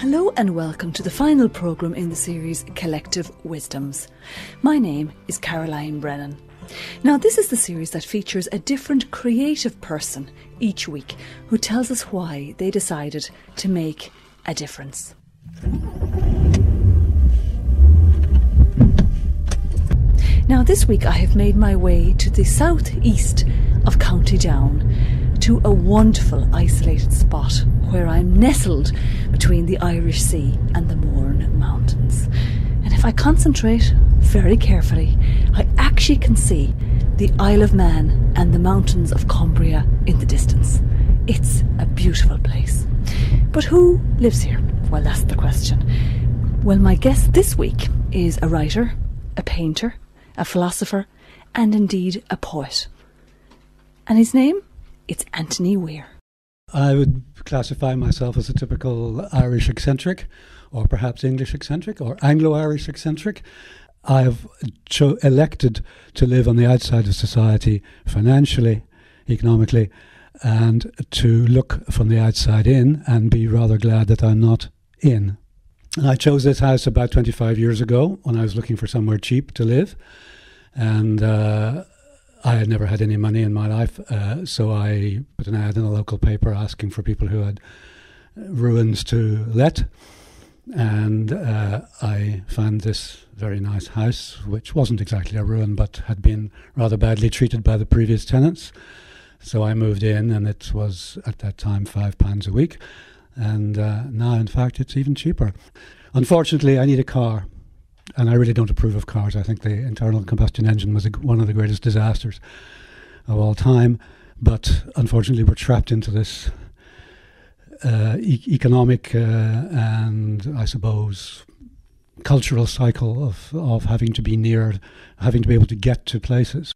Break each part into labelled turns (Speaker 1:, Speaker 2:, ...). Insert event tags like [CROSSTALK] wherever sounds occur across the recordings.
Speaker 1: Hello and welcome to the final programme in the series Collective Wisdoms. My name is Caroline Brennan. Now, this is the series that features a different creative person each week who tells us why they decided to make a difference. Now, this week I have made my way to the southeast of County Down to a wonderful isolated spot where I'm nestled between the Irish Sea and the Mourne Mountains. And if I concentrate very carefully, I actually can see the Isle of Man and the mountains of Cumbria in the distance. It's a beautiful place. But who lives here? Well, that's the question. Well, my guest this week is a writer, a painter, a philosopher, and indeed a poet. And his name? It's Anthony Weir.
Speaker 2: I would classify myself as a typical Irish eccentric, or perhaps English eccentric, or Anglo Irish eccentric. I have cho- elected to live on the outside of society financially, economically, and to look from the outside in and be rather glad that I'm not in. And I chose this house about 25 years ago when I was looking for somewhere cheap to live. And uh, I had never had any money in my life, uh, so I put an ad in a local paper asking for people who had ruins to let. And uh, I found this very nice house, which wasn't exactly a ruin, but had been rather badly treated by the previous tenants. So I moved in, and it was at that time five pounds a week. And uh, now, in fact, it's even cheaper. Unfortunately, I need a car and I really don't approve of cars. I think the internal combustion engine was one of the greatest disasters of all time. But unfortunately, we're trapped into this uh, e- economic uh, and, I suppose, cultural cycle of, of having to be near, having to be able to get to places.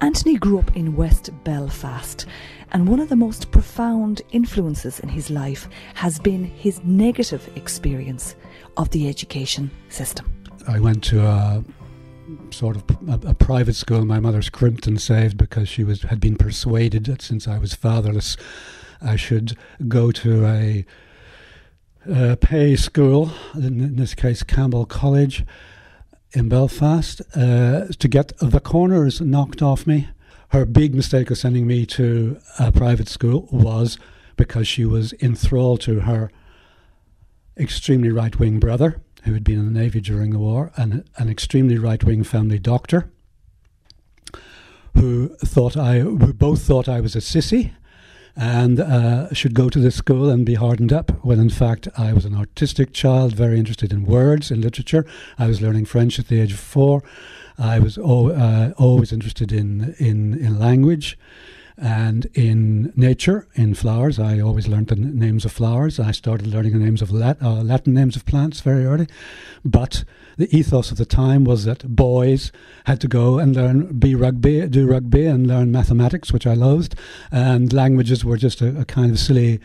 Speaker 1: Anthony grew up in West Belfast, and one of the most profound influences in his life has been his negative experience of the education system.
Speaker 2: I went to a sort of a, a, private school my mother scrimped and saved because she was had been persuaded that since I was fatherless, I should go to a, a pay school, in this case Campbell College in Belfast uh, to get the corners knocked off me. Her big mistake of sending me to a private school was because she was enthralled to her extremely right wing brother, who had been in the Navy during the war, and an extremely right wing family doctor, who thought I, who both thought I was a sissy and uh, should go to this school and be hardened up. When in fact, I was an artistic child, very interested in words, in literature. I was learning French at the age of four. I was o- uh, always interested in, in, in language and in nature, in flowers. I always learned the n- names of flowers. I started learning the names of Lat- uh, Latin names of plants very early. But the ethos of the time was that boys had to go and learn be rugby, do rugby, and learn mathematics, which I loathed, and languages were just a, a kind of silly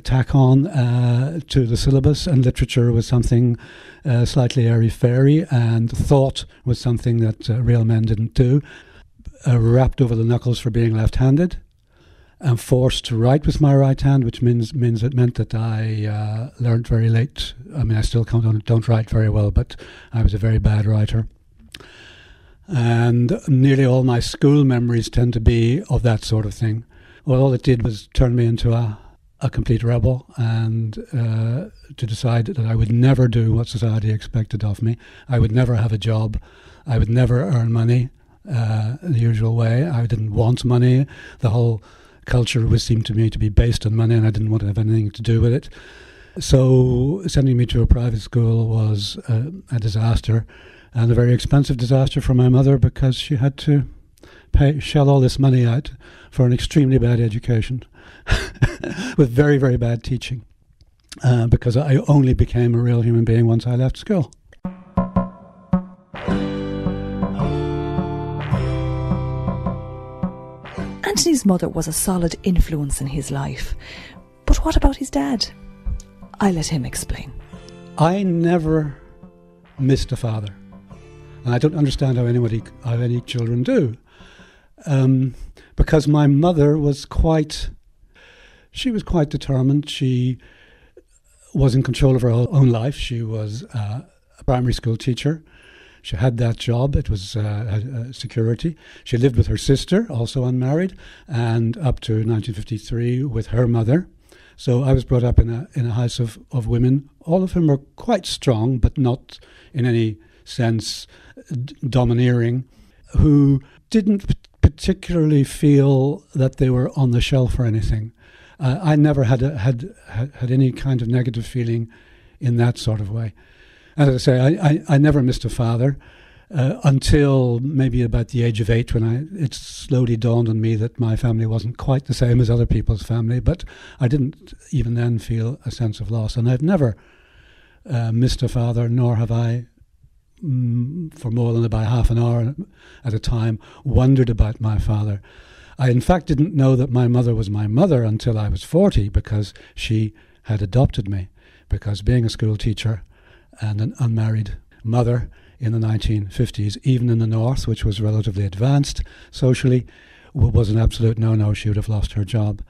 Speaker 2: tack on uh, to the syllabus, and literature was something uh, slightly airy fairy, and thought was something that uh, real men didn't do. Uh, wrapped over the knuckles for being left-handed, and forced to write with my right hand, which means means it meant that I uh, learned very late. I mean, I still don't, don't write very well, but I was a very bad writer. And nearly all my school memories tend to be of that sort of thing. Well, all it did was turn me into a, a complete rebel and uh, to decide that I would never do what society expected of me. I would never have a job. I would never earn money uh, the usual way. I didn't want money. The whole culture was seemed to me to be based on money, and I didn't want to have anything to do with it. So sending me to a private school was uh, a disaster, and a very expensive disaster for my mother because she had to pay shell all this money out for an extremely bad education, [LAUGHS] with very very bad teaching, uh, because I only became a real human being once I left school.
Speaker 1: Anthony's mother was a solid influence in his life. But what about his dad? I let him explain.
Speaker 2: I never missed a father. And I don't understand how anybody, how any children do. Um, because my mother was quite, she was quite determined. She was in control of her own life. She was uh, a primary school teacher. She had that job. It was uh, security. She lived with her sister, also unmarried, and up to 1953 with her mother. So I was brought up in a in a house of, of women. All of whom were quite strong, but not in any sense d- domineering, who didn't particularly feel that they were on the shelf or anything. Uh, I never had, a, had had any kind of negative feeling in that sort of way. As I say, I, I, I never missed a father uh, until maybe about the age of eight, when I it slowly dawned on me that my family wasn't quite the same as other people's family. But I didn't even then feel a sense of loss, and I've never uh, missed a father, nor have I mm, for more than about half an hour at a time, wondered about my father. I, in fact, didn't know that my mother was my mother until I was 40 because she had adopted me. Because being a school teacher and an unmarried mother in the 1950s, even in the North, which was relatively advanced socially, was an absolute no no. She would have lost her job.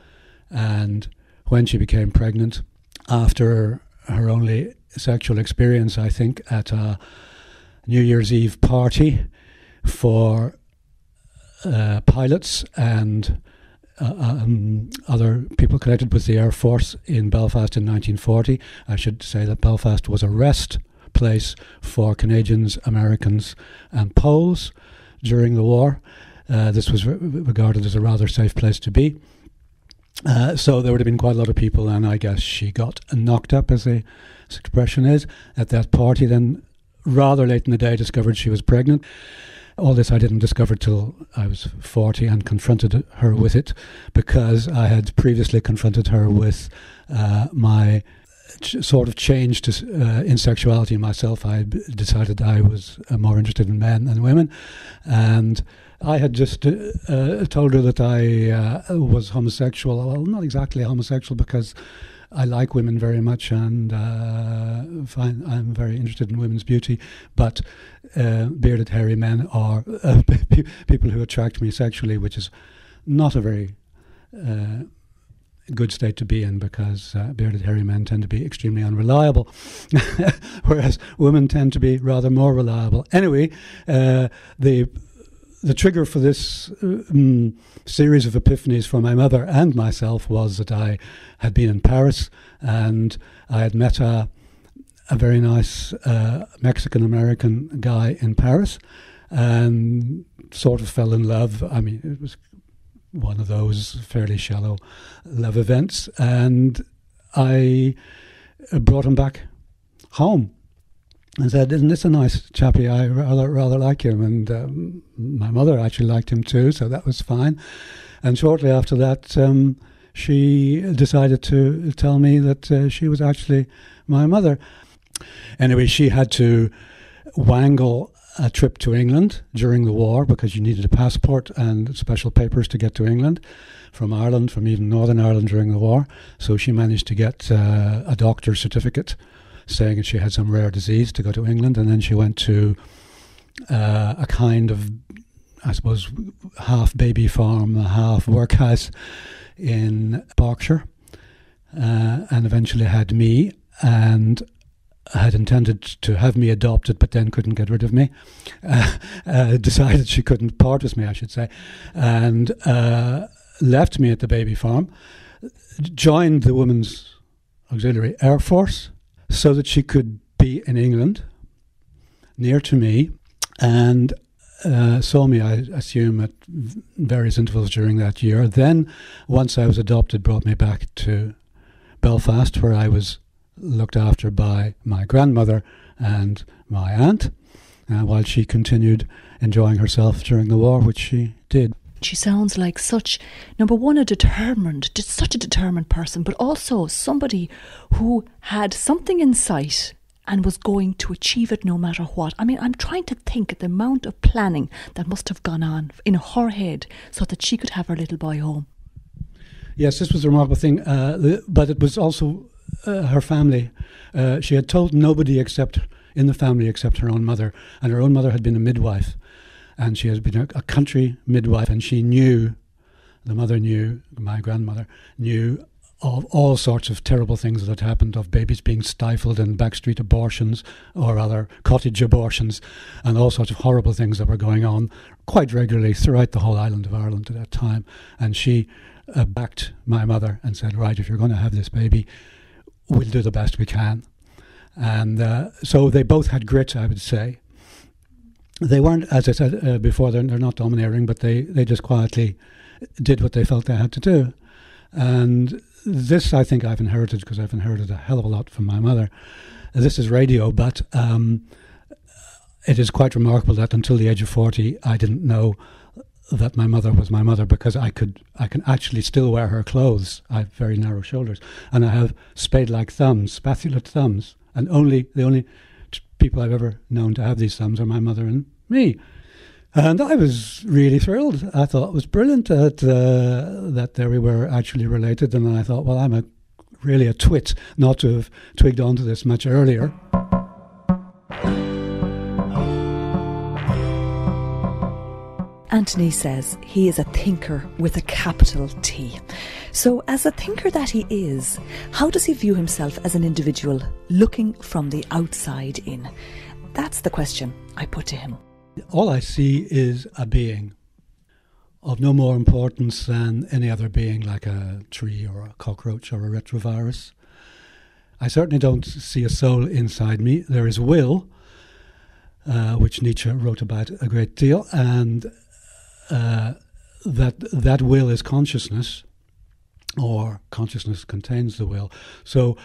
Speaker 2: And when she became pregnant, after her only sexual experience, I think, at a New Year's Eve party for uh, pilots and uh, um, other people connected with the Air Force in Belfast in 1940. I should say that Belfast was a rest place for Canadians, Americans, and Poles during the war. Uh, this was re- regarded as a rather safe place to be. Uh, so there would have been quite a lot of people, and I guess she got knocked up, as the expression is, at that party. Then rather late in the day discovered she was pregnant. All this I didn't discover till I was 40 and confronted her with it because I had previously confronted her with uh, my ch- sort of change to, uh, in sexuality myself. I decided I was uh, more interested in men than women. And I had just uh, told her that I uh, was homosexual. Well, not exactly homosexual because I like women very much and uh, find I'm very interested in women's beauty, but uh, bearded, hairy men are uh, [LAUGHS] people who attract me sexually, which is not a very uh, good state to be in because uh, bearded, hairy men tend to be extremely unreliable, [LAUGHS] whereas women tend to be rather more reliable. Anyway, uh, the the trigger for this um, series of epiphanies for my mother and myself was that I had been in Paris and I had met a, a very nice uh, Mexican American guy in Paris and sort of fell in love. I mean, it was one of those fairly shallow love events, and I brought him back home and said, "Isn't this a nice chappie? I rather rather like him." And um, my mother actually liked him too, so that was fine. And shortly after that, um, she decided to tell me that uh, she was actually my mother. Anyway, she had to wangle a trip to England during the war because you needed a passport and special papers to get to England from Ireland, from even Northern Ireland during the war. So she managed to get uh, a doctor's certificate saying she had some rare disease to go to England, and then she went to uh, a kind of, I suppose, half baby farm, half workhouse in Berkshire, uh, and eventually had me and had intended to have me adopted, but then couldn't get rid of me. Uh, uh, decided she couldn't part with me, I should say, and uh, left me at the baby farm. Joined the Women's Auxiliary Air Force so that she could be in England, near to me, and uh, saw me, I assume, at various intervals during that year. Then, once I was adopted, brought me back to Belfast, where I was looked after by my grandmother and my aunt, uh, while she continued enjoying herself during the war, which she did.
Speaker 1: She sounds like such, number one, a determined, such a determined person, but also somebody who had something in sight and was going to achieve it no matter what. I mean, I'm trying to think of the amount of planning that must have gone on in her head so that she could have her little boy home.
Speaker 2: Yes, this was a remarkable thing, uh, but it was also uh, her family. Uh, she had told nobody except in the family except her own mother, and her own mother had been a midwife and she has been a, a country midwife, and she knew, the mother knew, my grandmother knew of all sorts of terrible things that had happened of babies being stifled in backstreet abortions or other cottage abortions and all sorts of horrible things that were going on quite regularly throughout the whole island of Ireland at that time. And she uh, backed my mother and said, Right, if you're going to have this baby, we'll do the best we can. And uh, so they both had grit, I would say. They weren't, as I said uh, before, they're, they're not domineering, but they, they just quietly did what they felt they had to do. And this, I think, I've inherited because I've inherited a hell of a lot from my mother. This is radio, but um, it is quite remarkable that until the age of 40, I didn't know that my mother was my mother because I could I can actually still wear her clothes. I have very narrow shoulders and I have spade-like thumbs, spatulate thumbs, and only the only people I've ever known to have these thumbs are my mother and me. And I was really thrilled. I thought it was brilliant that uh, that there we were actually related. And I thought, well, I'm a really a twit not to have twigged onto this much earlier.
Speaker 1: Anthony says he is a thinker with a capital T. So, as a thinker that he is, how does he view himself as an individual looking from the outside in? That's the question I put to him.
Speaker 2: All I see is a being of no more importance than any other being, like a tree or a cockroach or a retrovirus. I certainly don't see a soul inside me. There is will, uh, which Nietzsche wrote about a great deal, and uh, that that will is consciousness, or consciousness contains the will. So,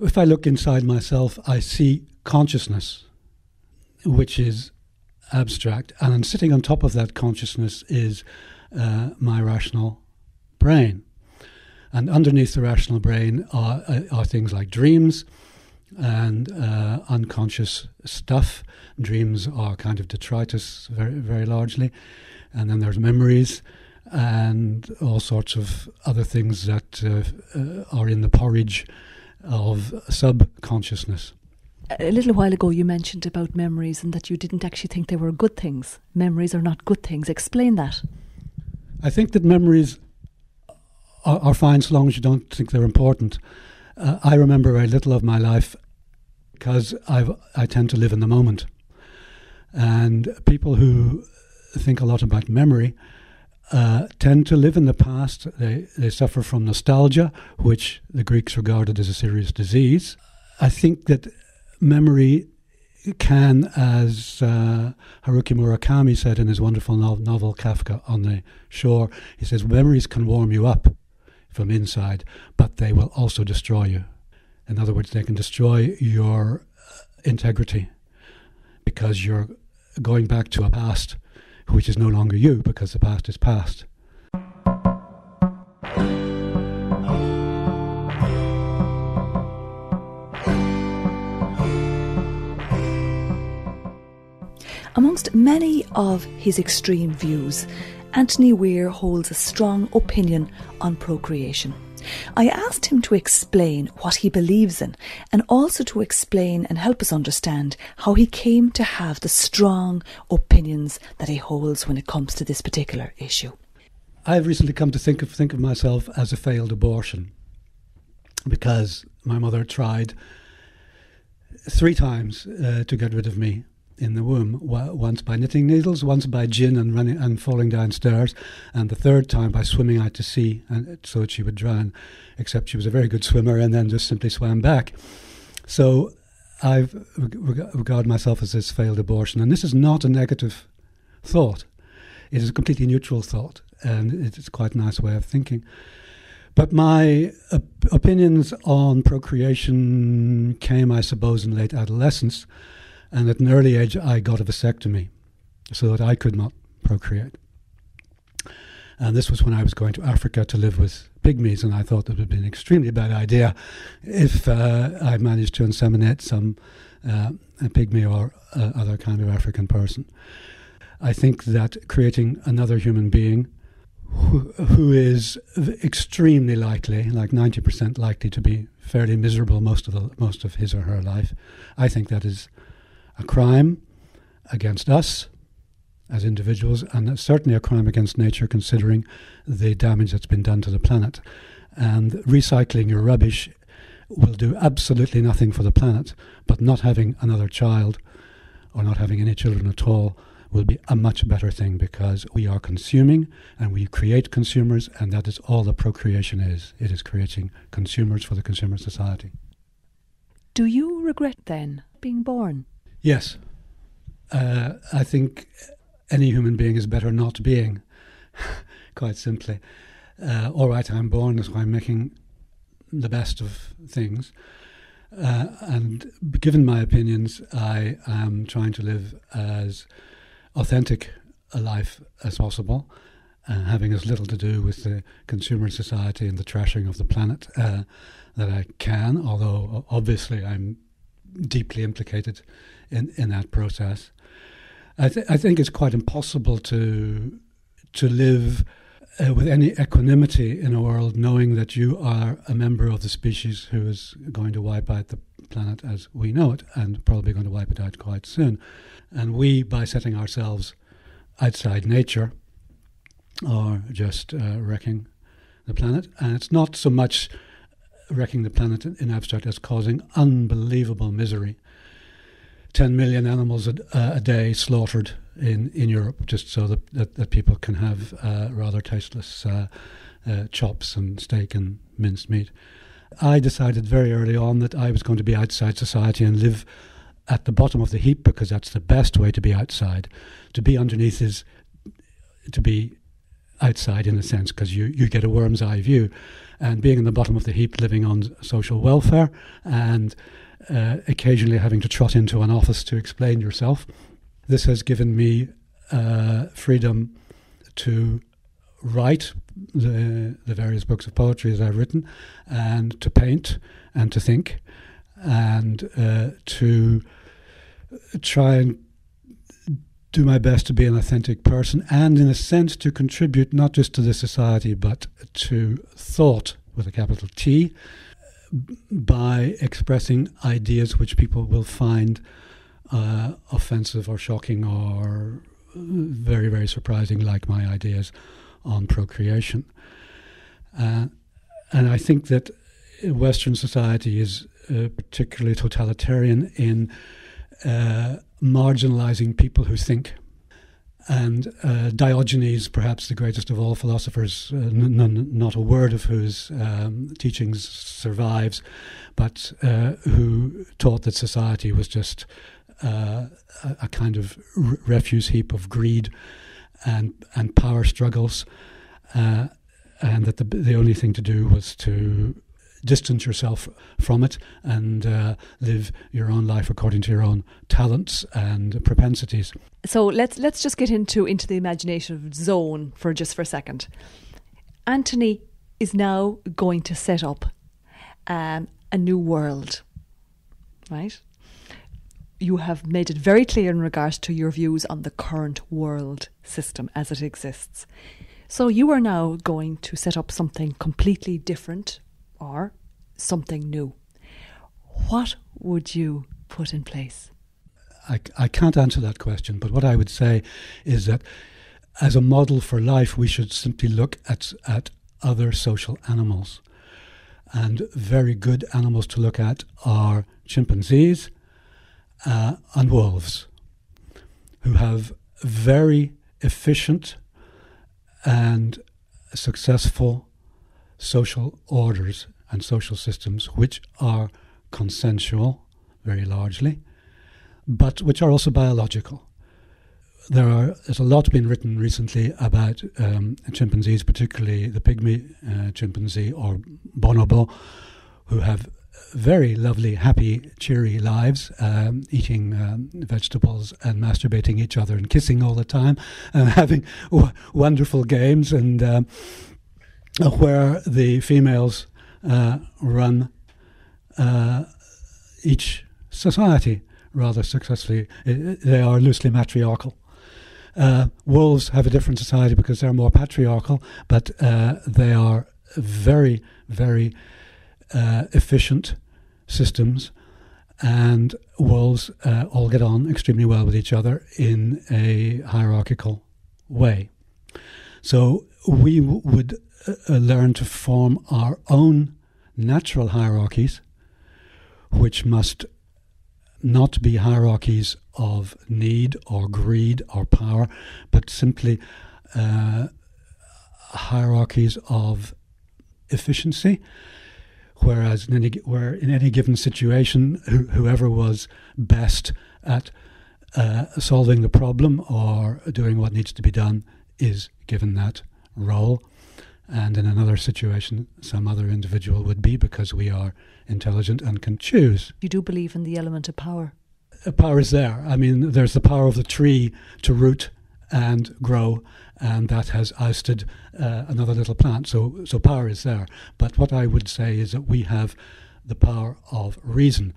Speaker 2: if I look inside myself, I see consciousness, which is abstract, and sitting on top of that consciousness is uh, my rational brain. And underneath the rational brain are, uh, are things like dreams and uh, unconscious stuff. Dreams are kind of detritus, very, very largely and then there's memories and all sorts of other things that uh, uh, are in the porridge of subconsciousness.
Speaker 1: A little while ago, you mentioned about memories and that you didn't actually think they were good things. Memories are not good things. Explain that.
Speaker 2: I think that memories are, are fine so long as you don't think they're important. Uh, I remember very little of my life because i I tend to live in the moment. And people who think a lot about memory uh, tend to live in the past. They, they suffer from nostalgia, which the Greeks regarded as a serious disease. I think that memory can, as uh, Haruki Murakami said in his wonderful novel Kafka on the Shore, he says, memories can warm you up from inside, but they will also destroy you. In other words, they can destroy your uh, integrity because you're going back to a past which is no longer you because the past is past.
Speaker 1: Amongst many of his extreme views, Anthony Weir holds a strong opinion on procreation. I asked him to explain what he believes in and also to explain and help us understand how he came to have the strong opinions that he holds when it comes to this particular issue.
Speaker 2: I've recently come to think of think of myself as a failed abortion because my mother tried three times uh, to get rid of me in the womb, once by knitting needles, once by gin and running and falling downstairs, and the third time by swimming out to sea, and so that she would drown. Except she was a very good swimmer, and then just simply swam back. So I regard myself as this failed abortion, and this is not a negative thought. It is a completely neutral thought, and it's quite a nice way of thinking. But my op- opinions on procreation came, I suppose, in late adolescence and at an early age, I got a vasectomy so that I could not procreate. And this was when I was going to Africa to live with pygmies, and I thought that would be an extremely bad idea if uh, I managed to inseminate some uh, pygmy or uh, other kind of African person. I think that creating another human being who, who is extremely likely, like 90% likely to be fairly miserable most of the most of his or her life, I think that is a crime against us as individuals, and certainly a crime against nature, considering the damage that's been done to the planet. And recycling your rubbish will do absolutely nothing for the planet, but not having another child or not having any children at all will be a much better thing because we are consuming and we create consumers, and that is all that procreation is. It is creating consumers for the consumer society.
Speaker 1: Do you regret then being born?
Speaker 2: Yes. Uh, I think any human being is better not being, [LAUGHS] quite simply. Uh, all right, I'm born, so I'm making the best of things. Uh, and given my opinions, I am trying to live as authentic a life as possible, uh, having as little to do with the consumer society and the trashing of the planet uh, that I can, although obviously I'm deeply implicated in, in that process. I, th- I think it's quite impossible to to live uh, with any equanimity in a world knowing that you are a member of the species who is going to wipe out the planet as we know it and probably going to wipe it out quite soon. And we, by setting ourselves outside nature, are just uh, wrecking the planet. And it's not so much wrecking the planet in abstract as causing unbelievable misery 10 million animals a, a day slaughtered in, in Europe just so that, that, that people can have uh, rather tasteless uh, uh, chops and steak and minced meat. I decided very early on that I was going to be outside society and live at the bottom of the heap because that's the best way to be outside. To be underneath is to be outside in a sense because you, you get a worm's eye view. And being in the bottom of the heap, living on social welfare and uh, occasionally having to trot into an office to explain yourself. This has given me uh, freedom to write the, the various books of poetry that I've written, and to paint, and to think, and uh, to try and do my best to be an authentic person, and in a sense to contribute not just to the society but to thought with a capital T, by expressing ideas which people will find uh, offensive or shocking or very, very surprising, like my ideas on procreation. Uh, and I think that Western society is uh, particularly totalitarian in uh, marginalizing people who think and uh, Diogenes, perhaps the greatest of all philosophers, uh, n- n- not a word of whose um, teachings survives, but uh, who taught that society was just uh, a, a, kind of r- refuse heap of greed and and power struggles, uh, and that the the only thing to do was to distance yourself from it and uh, live your own life according to your own talents and propensities.
Speaker 1: So let's let's just get into into the imagination zone for just for a second. Anthony is now going to set up um, a new world, right? You have made it very clear in regards to your views on the current world system as it exists. So you are now going to set up something completely different or something new. What would you put in place?
Speaker 2: I, I can't answer that question, but what I would say is that as a model for life, we should simply look at, at other social animals. And very good animals to look at are chimpanzees uh, and wolves, who have very efficient and successful social orders and social systems which are consensual, very largely, but which are also biological. There are there's a lot been written recently about um, chimpanzees, particularly the pygmy uh, chimpanzee or bonobo, who have very lovely, happy, cheery lives, um, eating um, vegetables and masturbating each other and kissing all the time, and [LAUGHS] having w- wonderful games and um, where the females uh, run uh, each society rather successfully. They are loosely matriarchal. Uh, wolves have a different society because they're more patriarchal, but uh, they are very, very uh, efficient systems and wolves uh, all get on extremely well with each other in a hierarchical way. So we w- would learn to form our own natural hierarchies, which must not be hierarchies of need or greed or power, but simply uh, hierarchies of efficiency. Whereas in any, where in any given situation, whoever was best at uh, solving the problem or doing what needs to be done is given that role. And in another situation, some other individual would be because we are intelligent and can choose.
Speaker 1: You do believe in the element of power?
Speaker 2: Uh, power is there. I mean, there's the power of the tree to root and grow, and that has ousted uh, another little plant. So, so power is there. But what I would say is that we have the power of reason,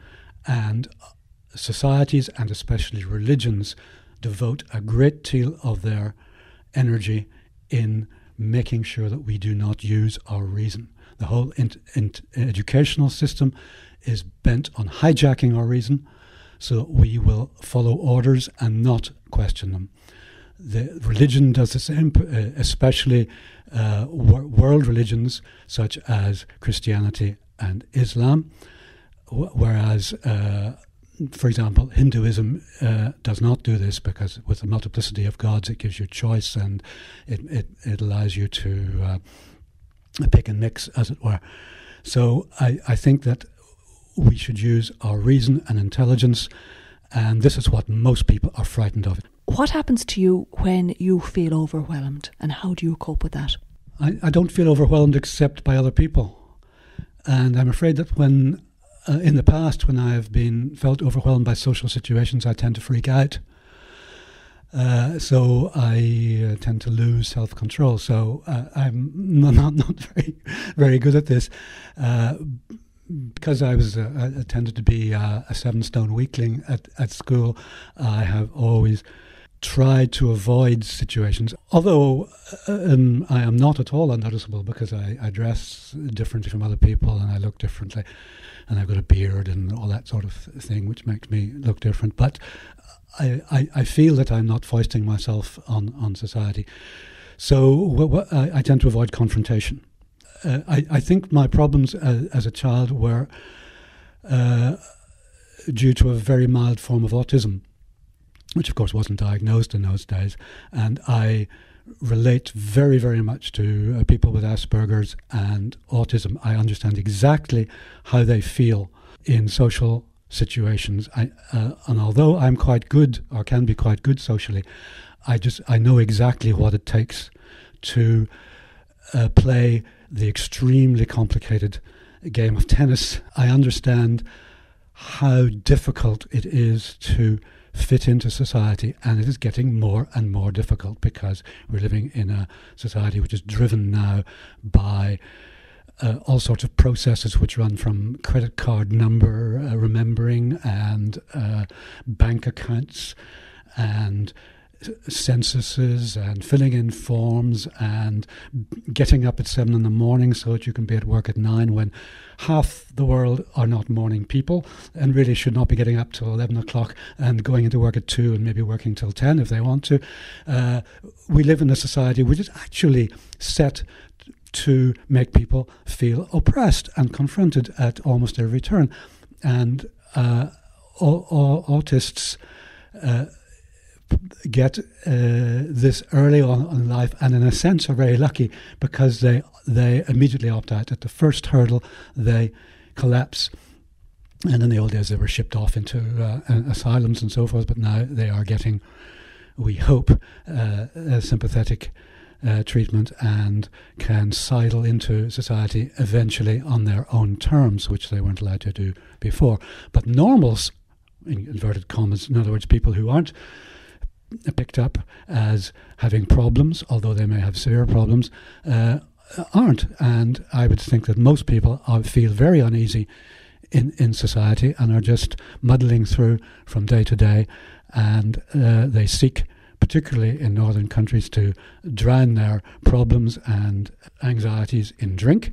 Speaker 2: and societies and especially religions devote a great deal of their energy in making sure that we do not use our reason. The whole educational system is bent on hijacking our reason so that we will follow orders and not question them. The religion does the same, uh, especially uh, world religions such as Christianity and Islam, whereas uh, for example, Hinduism uh, does not do this because with the multiplicity of gods, it gives you choice and it, it, it allows you to uh, pick and mix, as it were. So I, I think that we should use our reason and intelligence, and this is what most people are frightened of.
Speaker 1: What happens to you when you feel overwhelmed, and how do you cope with that?
Speaker 2: I, I don't feel overwhelmed except by other people. And I'm afraid that when uh, in the past, when I have been felt overwhelmed by social situations, I tend to freak out. Uh, so I uh, tend to lose self control. So uh, I'm [LAUGHS] not, not, very very good at this. Uh, because I was uh, I tended to be a seven stone weakling at, at school, I have always tried to avoid situations. Although um, I am not at all unnoticeable because I, I dress differently from other people and I look differently and I've got a beard and all that sort of thing, which makes me look different. But I, I, I feel that I'm not foisting myself on, on society. So I, I, tend to avoid confrontation. Uh, I, I think my problems as, as a child were uh, due to a very mild form of autism, which of course wasn't diagnosed in those days. And I relate very, very much to uh, people with Asperger's and autism. I understand exactly how they feel in social situations. I, uh, and although I'm quite good or can be quite good socially, I just I know exactly what it takes to uh, play the extremely complicated game of tennis. I understand how difficult it is to fit into society, and it is getting more and more difficult because we're living in a society which is driven now by uh, all sorts of processes which run from credit card number uh, remembering and uh, bank accounts and censuses and filling in forms and getting up at seven in the morning so that you can be at work at nine when half the world are not morning people and really should not be getting up till 11 o'clock and going into work at two and maybe working till 10 if they want to. Uh, we live in a society which is actually set to make people feel oppressed and confronted at almost every turn. And uh, all, all. Uh, get uh, this early on in life, and in a sense are very lucky because they they immediately opt out at the first hurdle. They collapse. And in the old days, they were shipped off into uh, asylums and so forth, but now they are getting, we hope, uh, sympathetic uh, treatment and can sidle into society eventually on their own terms, which they weren't allowed to do before. But normals, in inverted commas, in other words, people who aren't picked up as having problems, although they may have severe problems, uh, aren't. And I would think that most people are, feel very uneasy in, in society and are just muddling through from day to day. And uh, they seek, particularly in northern countries, to drown their problems and anxieties in drink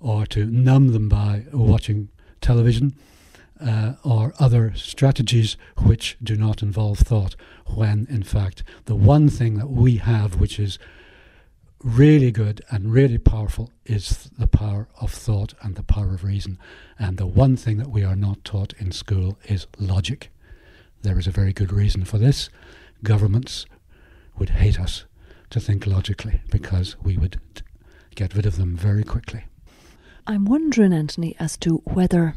Speaker 2: or to numb them by watching television uh, or other strategies which do not involve thought, when in fact the one thing that we have which is really good and really powerful is the power of thought and the power of reason. And the one thing that we are not taught in school is logic. There is a very good reason for this. Governments would hate us to think logically because we would get rid of them very quickly.
Speaker 1: I'm wondering, Anthony, as to whether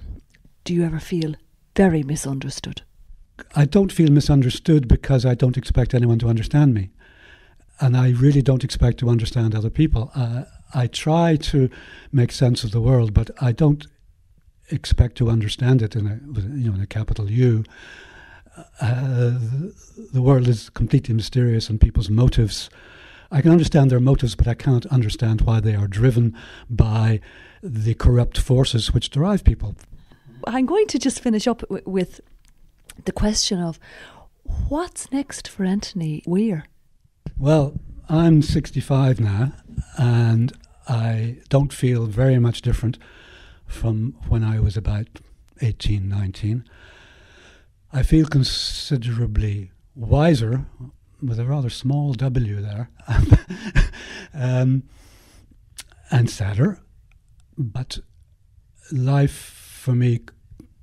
Speaker 1: do you ever feel very misunderstood?
Speaker 2: I don't feel misunderstood because I don't expect anyone to understand me. And I really don't expect to understand other people. Uh, I try to make sense of the world, but I don't expect to understand it in a you know in a capital U. Uh, the world is completely mysterious, and people's motives. I can understand their motives, but I cannot understand why they are driven by the corrupt forces which drive people.
Speaker 1: I'm going to just finish up w- with the question of what's next for Anthony Weir.
Speaker 2: Well, I'm 65 now, and I don't feel very much different from when I was about 18, 19. I feel considerably wiser, with a rather small W there, [LAUGHS] um, and sadder. But life for me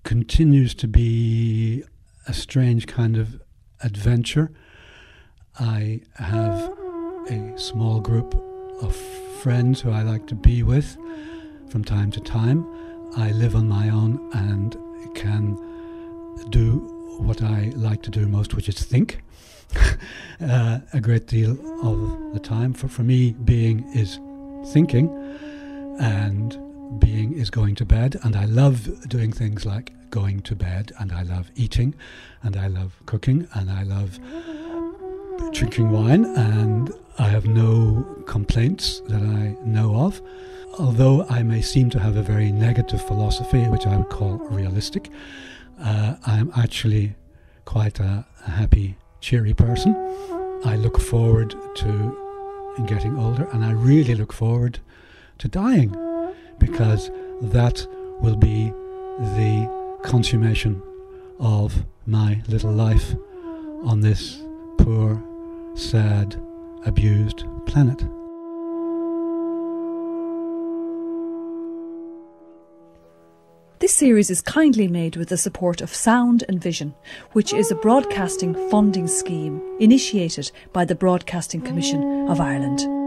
Speaker 2: continues to be a strange kind of adventure. I have a small group of friends who I like to be with from time to time. I live on my own and can do what I like to do most, which is think [LAUGHS] uh, a great deal of the time. For, for me, being is thinking, and being is going to bed. And I love doing things like going to bed, and I love eating, and I love cooking, and I love drinking wine, and I have no complaints that I know of. Although I may seem to have a very negative philosophy, which I would call realistic, uh, I'm actually quite a, a happy, cheery person. I look forward to getting older, and I really look forward to dying because that will be the consummation of my little life on this poor, sad, abused planet.
Speaker 1: This series is kindly made with the support of Sound and Vision, which is a broadcasting funding scheme initiated by the Broadcasting Commission of Ireland.